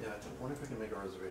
Yeah, I wonder if I can make a reservation.